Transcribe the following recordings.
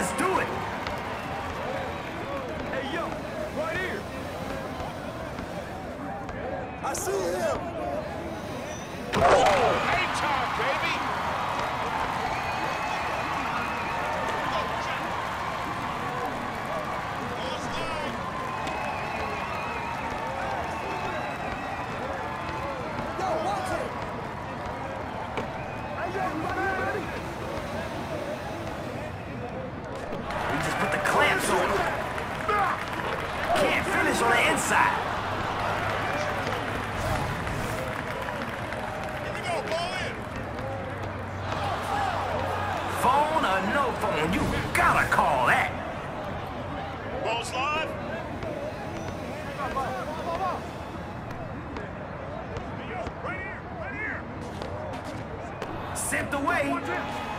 Let's do it! Sent away.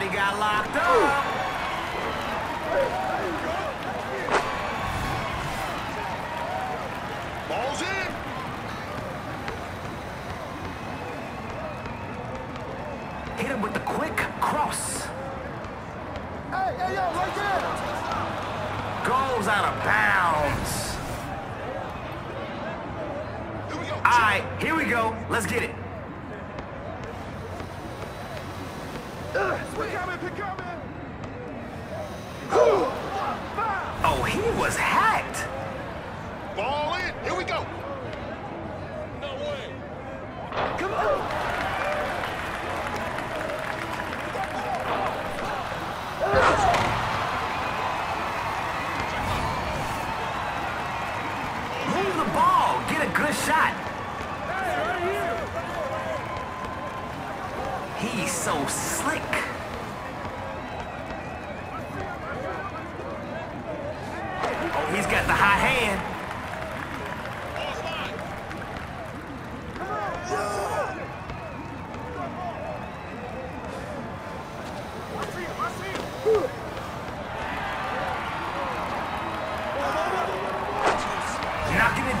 Somebody got locked up. Ball's in. Hit him with the quick cross. Hey, hey, yo, right there. Goes out of bounds. All right, here we go. Let's get it. Oh, he was hacked. Ball in. Here we go. No way. Come on. Move the ball. Get a good shot. He's so slick.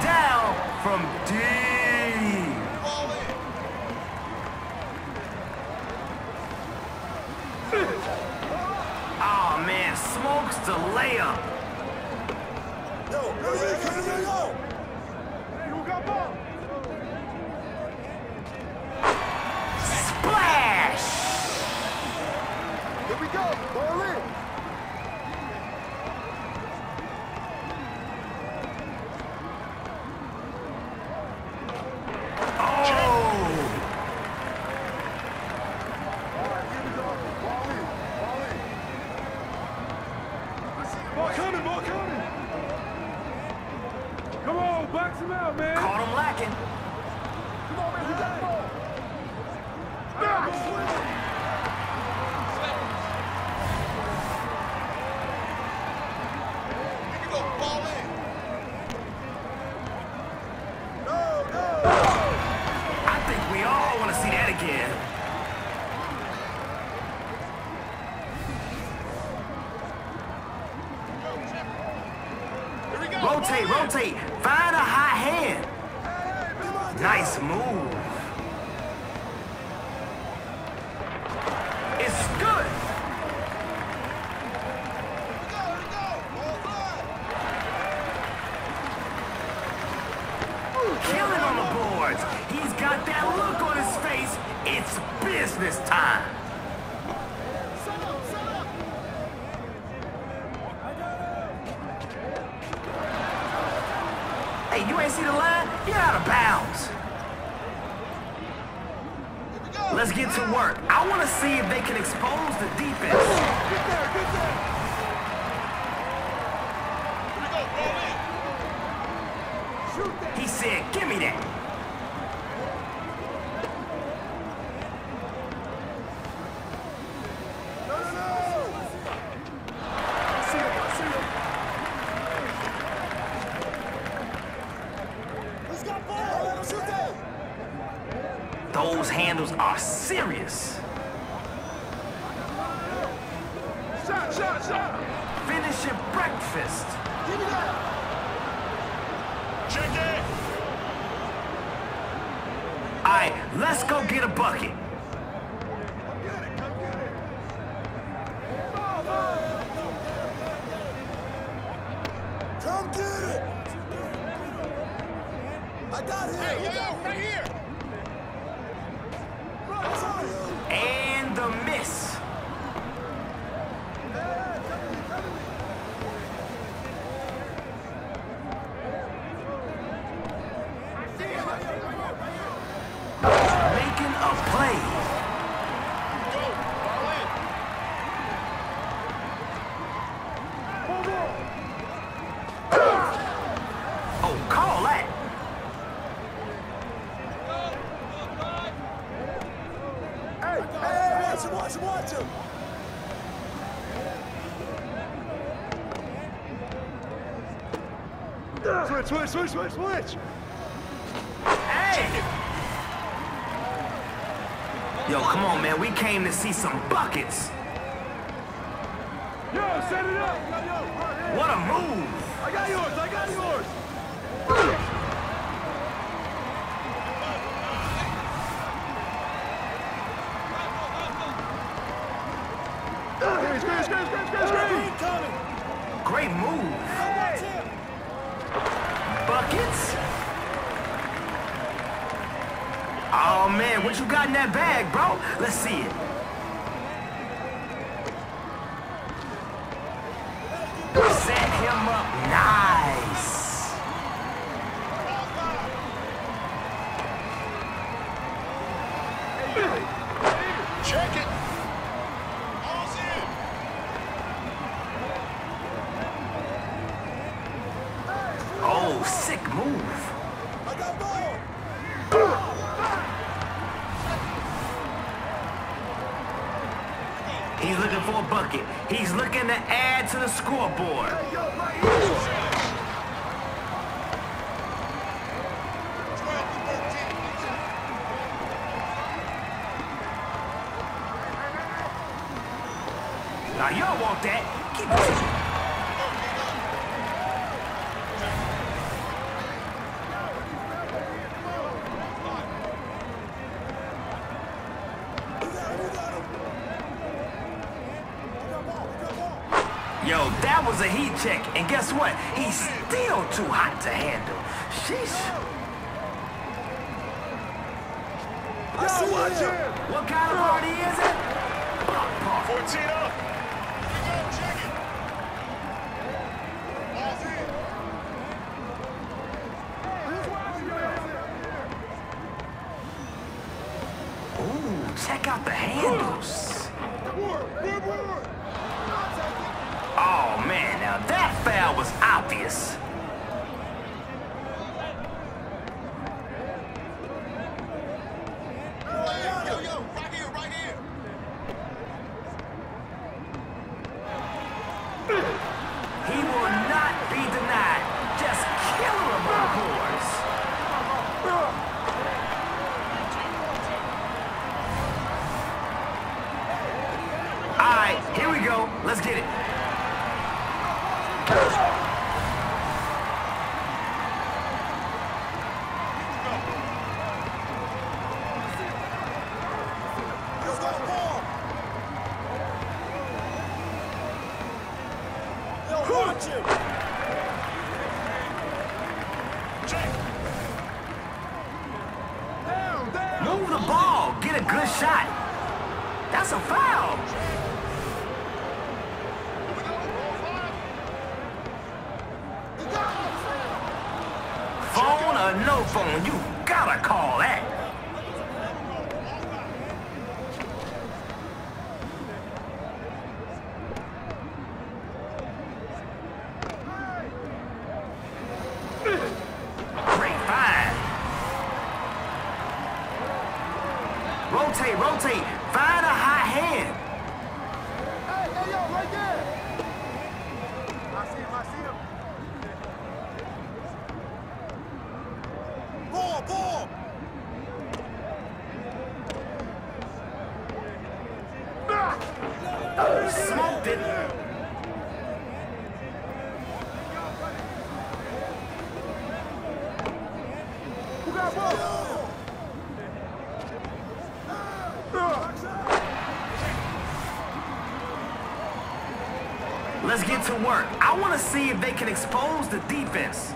down from deep. oh ah, man, smokes the layup. No, no, no, no, no. Splash! Here we go, Marley! Rotate, rotate. Find a hot hand. Nice move. See the line? Get out of bounds. Let's get to work. I want to see if they can expose the defense. Get there, get there. He said, give me that. No, no, no. I see him, I see him. He's got ball. Let him shoot that. Those handles are serious. Shot, shot, shot. Finish your breakfast. Give me that. Check it. All right, let's go get a bucket. Come get it, come get it. Ball, ball. Come get it. I got him. Hey, yo, yo, right here. On you. And the miss. Making a play. Go, ball in. Oh, call that. Hey, hey, watch him, watch him, watch him. Switch, switch, switch, switch, switch. Hey! Yo, come on, man. We came to see some buckets. Yo, set it up. Yo, yo. What a move. I got yours, I got yours. Let's see it. Set him up. Nice. Check it. Ball's in. Oh, sick move. I got ball. He's looking for a bucket. He's looking to add to the scoreboard. Hey, yo, right here. 12 to 13. Now, don't want that. Keep it. We got him, we got him. We got ball, we got ball. Yo, that was a heat check. And guess what? He's still too hot to handle. Sheesh. I see watch him. What kind of party is it? Block 14 up. Here we go, check it. Ball's in. He's watching you. Ooh, check out the handles. Obvious. Move the ball. Get a good shot. That's a foul. Phone or no phone, you gotta call that. Rotate, rotate. Find a hot hand. Hey, hey, yo, right there. I see him, I see him. Ball, ball. Smoked it. Who got ball? Let's get to work. I want to see if they can expose the defense.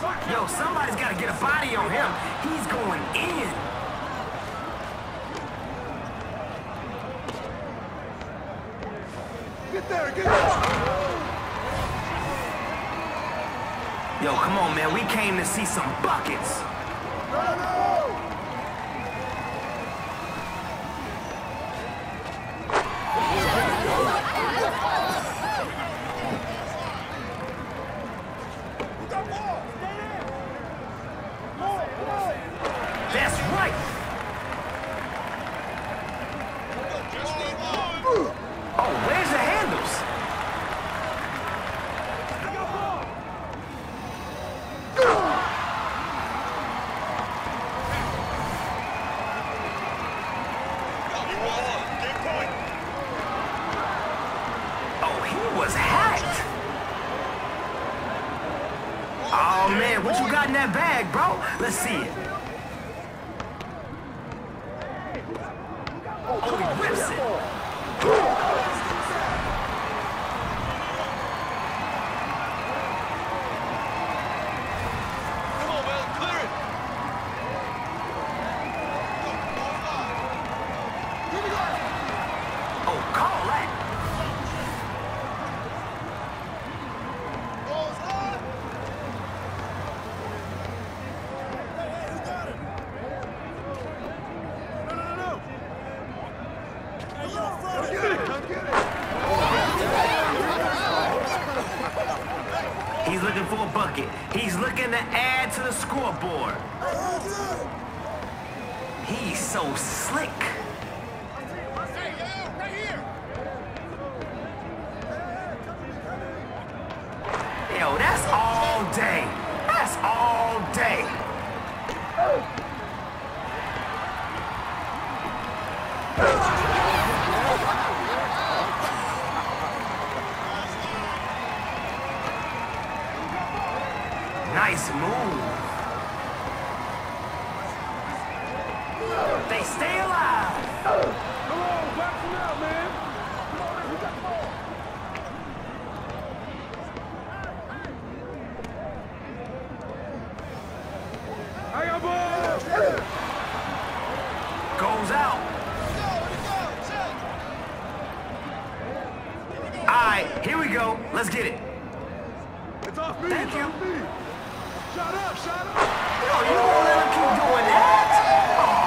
Yo, somebody's got to get a body on him. He's going in. Get there, get there. Yo, come on, man. We came to see some buckets. No, no, no. Who got ball? Stay there. Ball, ball. That's right. Oh, where's the handles? Oh, he was hacked. Oh, man. What you got in that bag, bro? Let's see it. Oh, he whips it. Come on, man. Clear it. Here we go. Oh, call that. Ball's hot. Hey, hey, who got it? No, no, no, no. Hey, yo, front Come get it, come get it. He's looking for a bucket. He's looking to add to the scoreboard. He's so slick. Hey, yo, right here. Yo, that's all day. That's all day. Nice move. They stay alive. Come on, out, man. Come on, who got the ball? I got ball. Goes out. Go, go. All right, here we go. Let's get it. It's off me. Thank it's you. Shut up, shut up. Yo, you won't let him keep doing that?